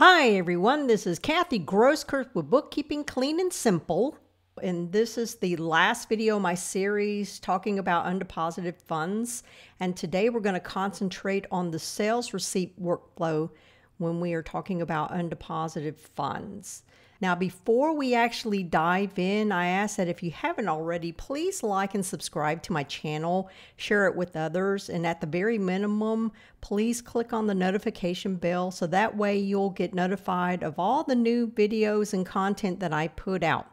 Hi, everyone. This is Kathy Grosskurth with Bookkeeping Clean and Simple. And this is the last video of my series talking about undeposited funds. And today we're going to concentrate on the sales receipt workflow when we are talking about undeposited funds. Now, before we actually dive in, I ask that if you haven't already, please like and subscribe to my channel, share it with others, and at the very minimum, please click on the notification bell so that way you'll get notified of all the new videos and content that I put out.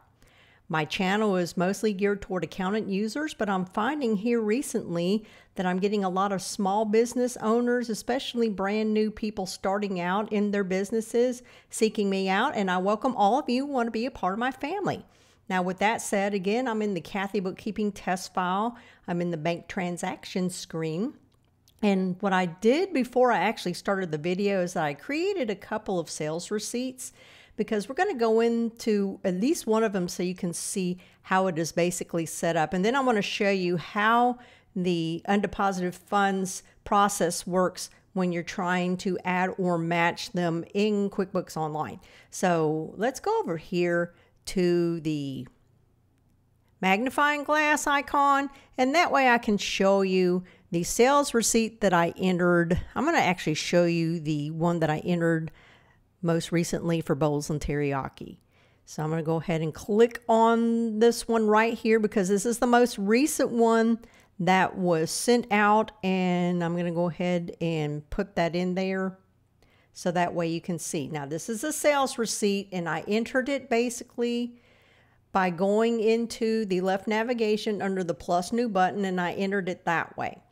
My channel is mostly geared toward accountant users, but I'm finding here recently that I'm getting a lot of small business owners, especially brand new people starting out in their businesses, seeking me out, and I welcome all of you who want to be a part of my family. Now, with that said, again, I'm in the Kathy Bookkeeping test file. I'm in the bank transaction screen. And what I did before I actually started the video is that I created a couple of sales receipts because we're going to go into at least one of them so you can see how it is basically set up. And then I want to show you how the undeposited funds process works when you're trying to add or match them in QuickBooks Online. So let's go over here to the magnifying glass icon and that way I can show you the sales receipt that I entered. I'm going to actually show you the one that I entered most recently for bowls and teriyaki. So I'm going to go ahead and click on this one right here because this is the most recent one that was sent out and I'm going to go ahead and put that in there so that way you can see. Now this is a sales receipt and I entered it basically by going into the left navigation under the plus new button and I entered it that way.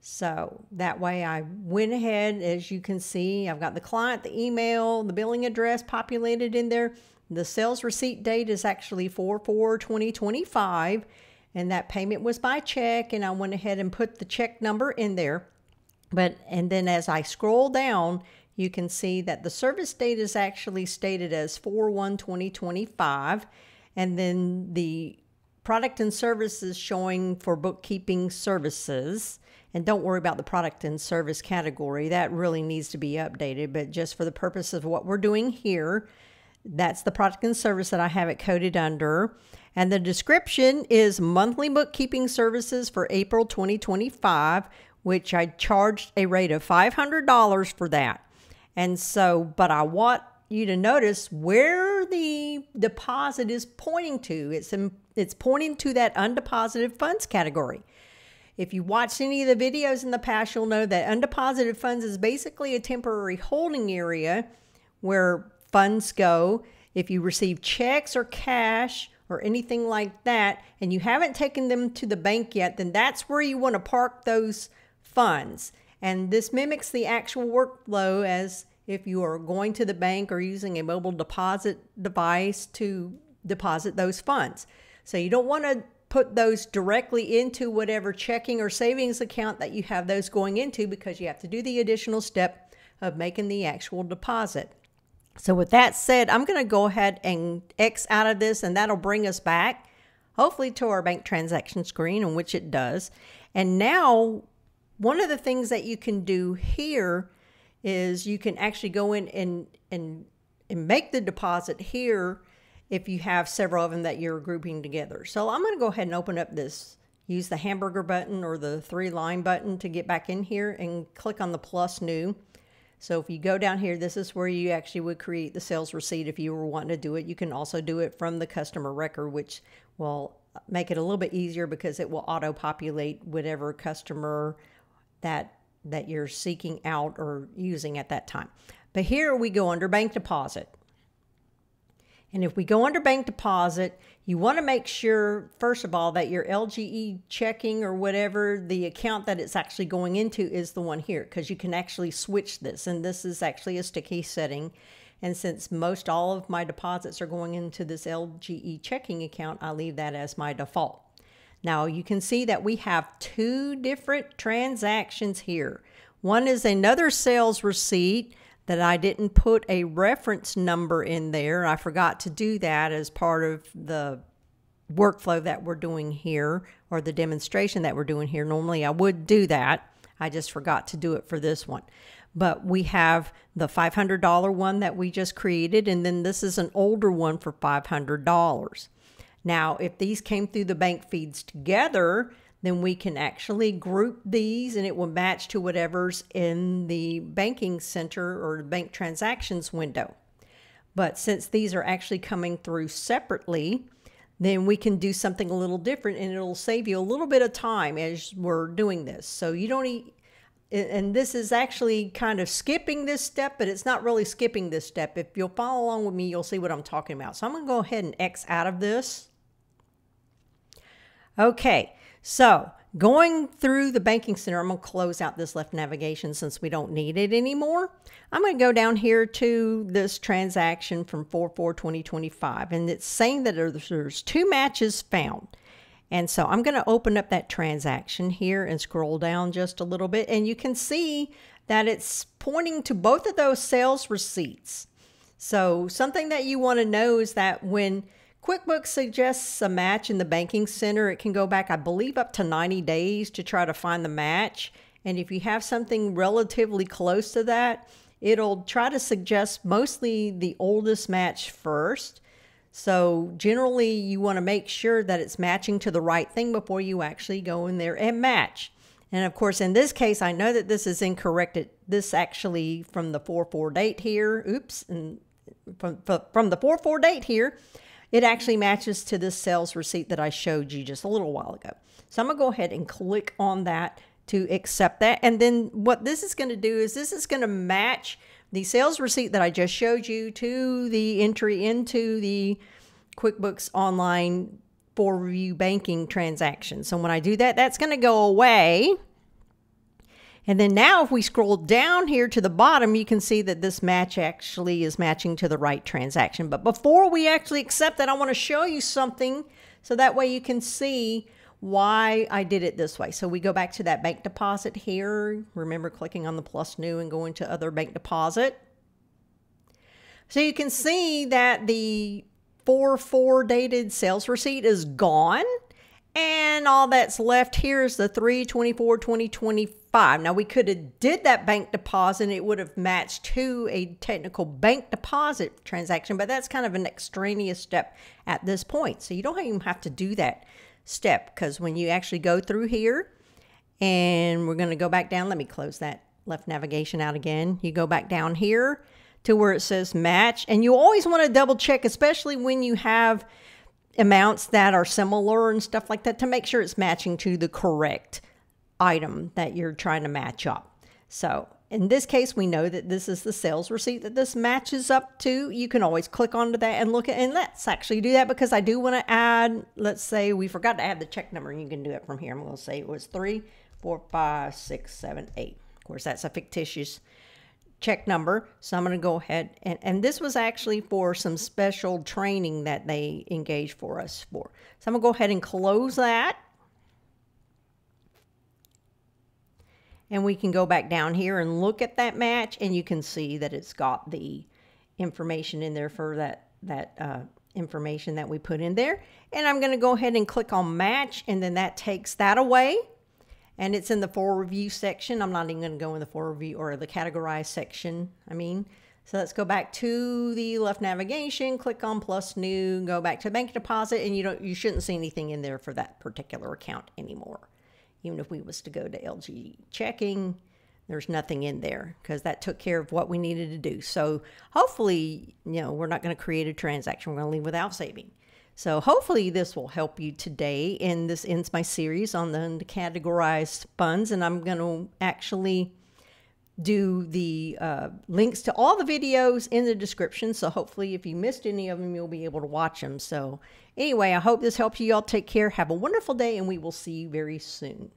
So that way I went ahead, as you can see, I've got the client, the email, the billing address populated in there. The sales receipt date is actually 4 4 2025, and that payment was by check. And I went ahead and put the check number in there. But, and then as I scroll down, you can see that the service date is actually stated as 4 1 2025. And then the product and services showing for bookkeeping services. And don't worry about the product and service category. That really needs to be updated. But just for the purpose of what we're doing here, that's the product and service that I have it coded under. And the description is monthly bookkeeping services for April 2025, which I charged a rate of $500 for that. And so, but I want you to notice where the deposit is pointing to. It's, in, it's pointing to that undeposited funds category. If you watched any of the videos in the past, you'll know that undeposited funds is basically a temporary holding area where funds go. If you receive checks or cash or anything like that, and you haven't taken them to the bank yet, then that's where you want to park those funds. And this mimics the actual workflow as if you are going to the bank or using a mobile deposit device to deposit those funds. So you don't want to put those directly into whatever checking or savings account that you have those going into because you have to do the additional step of making the actual deposit. So with that said, I'm going to go ahead and X out of this and that'll bring us back hopefully to our bank transaction screen in which it does. And now one of the things that you can do here is you can actually go in and, and, and make the deposit here if you have several of them that you're grouping together. So I'm going to go ahead and open up this, use the hamburger button or the three line button to get back in here and click on the plus new. So if you go down here, this is where you actually would create the sales receipt if you were wanting to do it. You can also do it from the customer record, which will make it a little bit easier because it will auto populate whatever customer that that you're seeking out or using at that time. But here we go under bank deposit. And if we go under bank deposit, you want to make sure, first of all, that your LGE checking or whatever the account that it's actually going into is the one here because you can actually switch this. And this is actually a sticky setting. And since most all of my deposits are going into this LGE checking account, I leave that as my default. Now you can see that we have two different transactions here. One is another sales receipt that I didn't put a reference number in there. I forgot to do that as part of the workflow that we're doing here or the demonstration that we're doing here. Normally I would do that. I just forgot to do it for this one. but we have the $500 one that we just created, and then this is an older one for $500. Now, if these came through the bank feeds together, then we can actually group these and it will match to whatever's in the banking center or bank transactions window. But since these are actually coming through separately, then we can do something a little different and it'll save you a little bit of time as we're doing this. So you don't and this is actually kind of skipping this step, but it's not really skipping this step. If you'll follow along with me, you'll see what I'm talking about. So I'm going to go ahead and X out of this. Okay, so going through the banking center, I'm going to close out this left navigation since we don't need it anymore. I'm going to go down here to this transaction from 4-4-2025, and it's saying that there's two matches found. And so I'm going to open up that transaction here and scroll down just a little bit. And you can see that it's pointing to both of those sales receipts. So something that you want to know is that when QuickBooks suggests a match in the banking center, it can go back, I believe, up to 90 days to try to find the match. And if you have something relatively close to that, it'll try to suggest mostly the oldest match first. So generally you want to make sure that it's matching to the right thing before you actually go in there and match. And of course, in this case, I know that this is incorrect. It, this actually from the 4-4 date here, oops, and from, from the 4-4 date here, it actually matches to this sales receipt that I showed you just a little while ago. So I'm to go ahead and click on that to accept that. And then what this is going to do is this is going to match the sales receipt that I just showed you to the entry into the QuickBooks Online for review banking transaction. So when I do that, that's going to go away. And then now if we scroll down here to the bottom, you can see that this match actually is matching to the right transaction. But before we actually accept that, I want to show you something so that way you can see why I did it this way. So we go back to that bank deposit here. Remember clicking on the plus new and going to other bank deposit. So you can see that the 4-4 dated sales receipt is gone. And all that's left here is the 324 2025. Now we could have did that bank deposit and it would have matched to a technical bank deposit transaction, but that's kind of an extraneous step at this point. So you don't even have to do that step because when you actually go through here and we're going to go back down, let me close that left navigation out again. You go back down here to where it says match and you always want to double check, especially when you have amounts that are similar and stuff like that to make sure it's matching to the correct item that you're trying to match up. So in this case, we know that this is the sales receipt that this matches up to. You can always click onto that and look at, and let's actually do that because I do want to add, let's say we forgot to add the check number you can do it from here. I'm going to say it was three, four, five, six, seven, eight. Of course, that's a fictitious check number. So I'm going to go ahead and, and this was actually for some special training that they engaged for us for. So I'm going to go ahead and close that. And we can go back down here and look at that match and you can see that it's got the information in there for that, that uh, information that we put in there. And I'm going to go ahead and click on match and then that takes that away. And it's in the for review section. I'm not even going to go in the for review or the categorize section. I mean, so let's go back to the left navigation, click on plus new, go back to bank deposit, and you don't you shouldn't see anything in there for that particular account anymore even if we was to go to LG checking, there's nothing in there because that took care of what we needed to do. So hopefully, you know, we're not going to create a transaction. We're going to leave without saving. So hopefully this will help you today. And this ends my series on the categorized funds. And I'm going to actually do the uh, links to all the videos in the description. So hopefully if you missed any of them, you'll be able to watch them. So anyway, I hope this helps you all. Take care. Have a wonderful day and we will see you very soon.